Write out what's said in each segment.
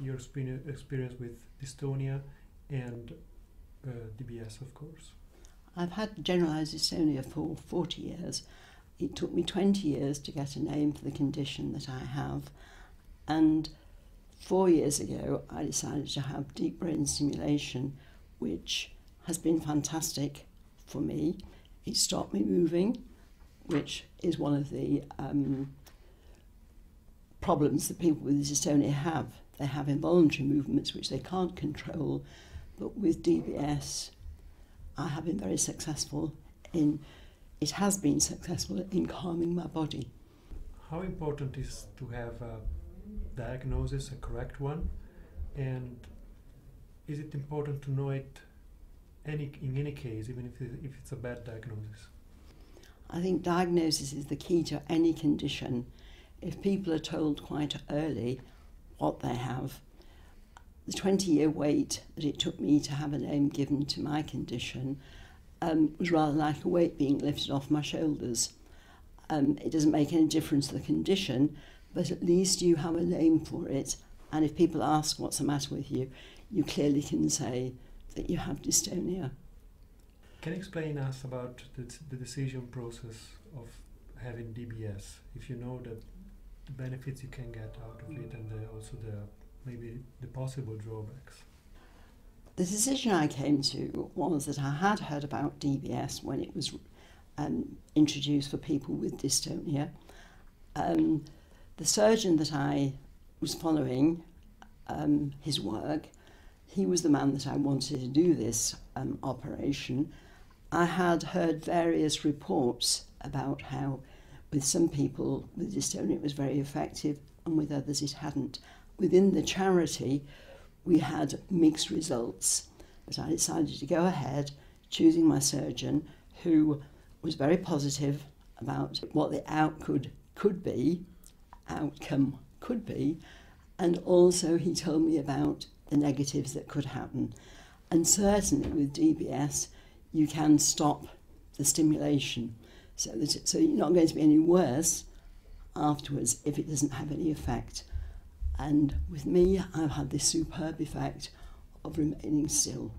your experience with dystonia and uh, DBS, of course. I've had generalised dystonia for 40 years. It took me 20 years to get a name for the condition that I have. And four years ago, I decided to have deep brain stimulation, which has been fantastic for me. It stopped me moving, which is one of the um, problems that people with dystonia have. They have involuntary movements which they can't control, but with DBS, I have been very successful in, it has been successful in calming my body. How important is to have a diagnosis, a correct one, and is it important to know it any, in any case, even if, it, if it's a bad diagnosis? I think diagnosis is the key to any condition. If people are told quite early what they have, the 20 year wait that it took me to have a name given to my condition um, was rather like a weight being lifted off my shoulders. Um, it doesn't make any difference to the condition, but at least you have a name for it. And if people ask what's the matter with you, you clearly can say that you have dystonia. Can you explain us about the, the decision process of having DBS? If you know the benefits you can get out of it and the, also the maybe the possible drawbacks? The decision I came to was that I had heard about DBS when it was um, introduced for people with dystonia. Um, the surgeon that I was following, um, his work, he was the man that I wanted to do this um, operation. I had heard various reports about how, With some people with dystonia, it was very effective, and with others, it hadn't. Within the charity, we had mixed results, but I decided to go ahead, choosing my surgeon who was very positive about what the outcome could be, outcome could be, and also he told me about the negatives that could happen. And certainly with DBS, you can stop the stimulation. So that it, so you're not going to be any worse afterwards if it doesn't have any effect. And with me, I've had this superb effect of remaining still.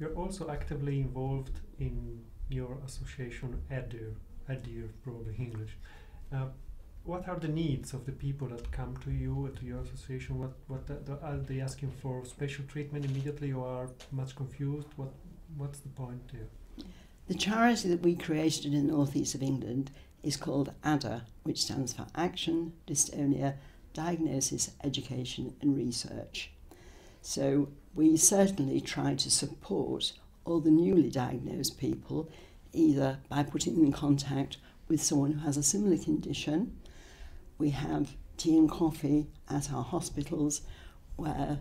You're also actively involved in your association, EDIR, EDIR, probably English. Uh, what are the needs of the people that come to you, to your association? What, what the, are they asking for special treatment immediately or are much confused? What, what's the point there? The charity that we created in the northeast of England is called ADDA, which stands for Action, Dystonia, Diagnosis, Education and Research. So we certainly try to support all the newly diagnosed people either by putting them in contact with someone who has a similar condition. We have tea and coffee at our hospitals where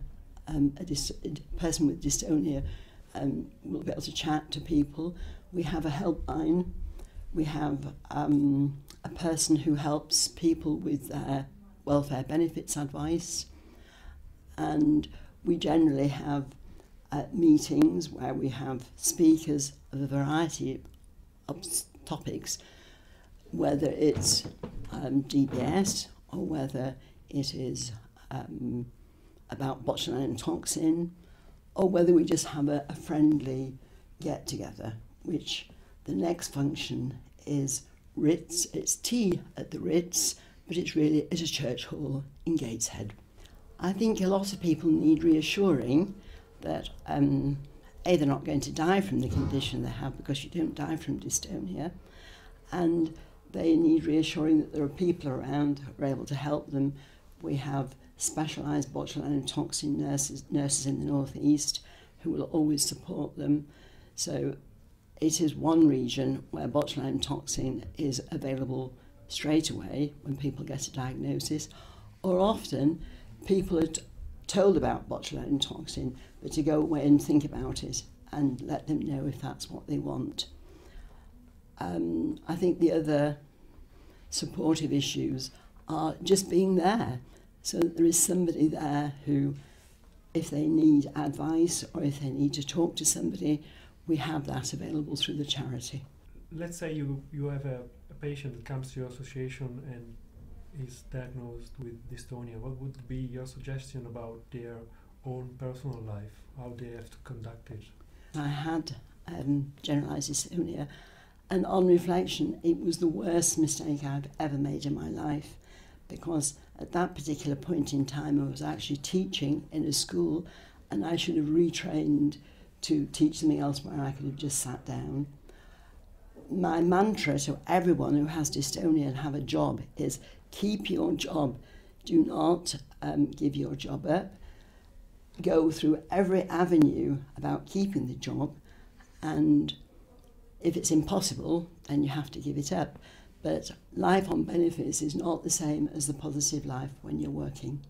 um, a, a person with dystonia um, will be able to chat to people. We have a helpline. We have um, a person who helps people with their welfare benefits advice, and we generally have uh, meetings where we have speakers of a variety of topics, whether it's um, DBS or whether it is um, about botulinum toxin, or whether we just have a, a friendly get together, which the next function is Ritz. It's tea at the Ritz, but it's really at a church hall in Gateshead. I think a lot of people need reassuring that um, A, they're not going to die from the condition they have because you don't die from dystonia, and they need reassuring that there are people around who are able to help them. We have specialised botulinum toxin nurses, nurses in the northeast who will always support them. So it is one region where botulinum toxin is available straight away when people get a diagnosis, or often people are told about botulinum toxin, but to go away and think about it and let them know if that's what they want. Um, I think the other supportive issues are just being there so that there is somebody there who, if they need advice or if they need to talk to somebody, we have that available through the charity. Let's say you, you have a a patient that comes to your association and is diagnosed with dystonia, what would be your suggestion about their own personal life, how they have to conduct it? I had um, generalised dystonia, and on reflection, it was the worst mistake I've ever made in my life because at that particular point in time, I was actually teaching in a school, and I should have retrained to teach something else where I could have just sat down. My mantra to everyone who has dystonia and have a job is keep your job. Do not um, give your job up. Go through every avenue about keeping the job, and if it's impossible, then you have to give it up. But life on benefits is not the same as the positive life when you're working.